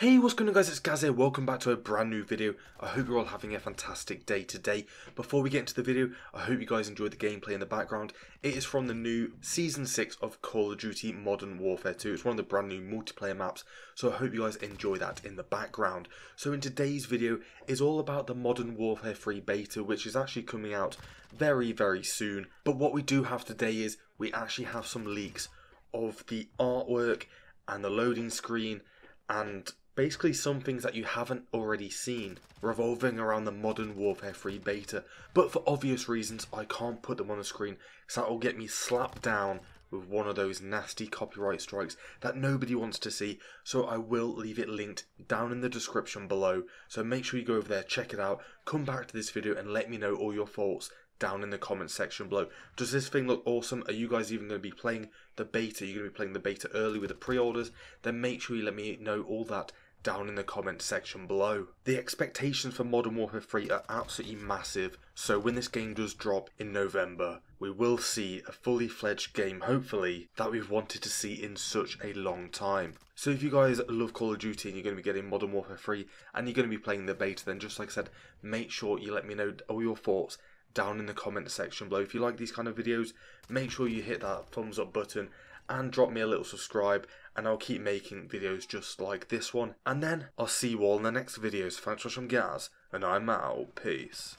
Hey, what's going on guys, it's Gaz here, welcome back to a brand new video. I hope you're all having a fantastic day today. Before we get into the video, I hope you guys enjoyed the gameplay in the background. It is from the new Season 6 of Call of Duty Modern Warfare 2. It's one of the brand new multiplayer maps, so I hope you guys enjoy that in the background. So in today's video is all about the Modern Warfare 3 beta, which is actually coming out very, very soon. But what we do have today is we actually have some leaks of the artwork and the loading screen and basically some things that you haven't already seen revolving around the Modern Warfare 3 beta. But for obvious reasons, I can't put them on the screen because that will get me slapped down with one of those nasty copyright strikes that nobody wants to see. So I will leave it linked down in the description below. So make sure you go over there, check it out, come back to this video and let me know all your thoughts down in the comments section below. Does this thing look awesome? Are you guys even going to be playing the beta? Are you going to be playing the beta early with the pre-orders? Then make sure you let me know all that down in the comment section below. The expectations for Modern Warfare 3 are absolutely massive, so when this game does drop in November, we will see a fully fledged game, hopefully, that we've wanted to see in such a long time. So if you guys love Call of Duty and you're going to be getting Modern Warfare 3 and you're going to be playing the beta, then just like I said, make sure you let me know all your thoughts down in the comment section below. If you like these kind of videos, make sure you hit that thumbs up button and drop me a little subscribe and I'll keep making videos just like this one. And then I'll see you all in the next videos. Thanks for watching Gaz and I'm out. Peace.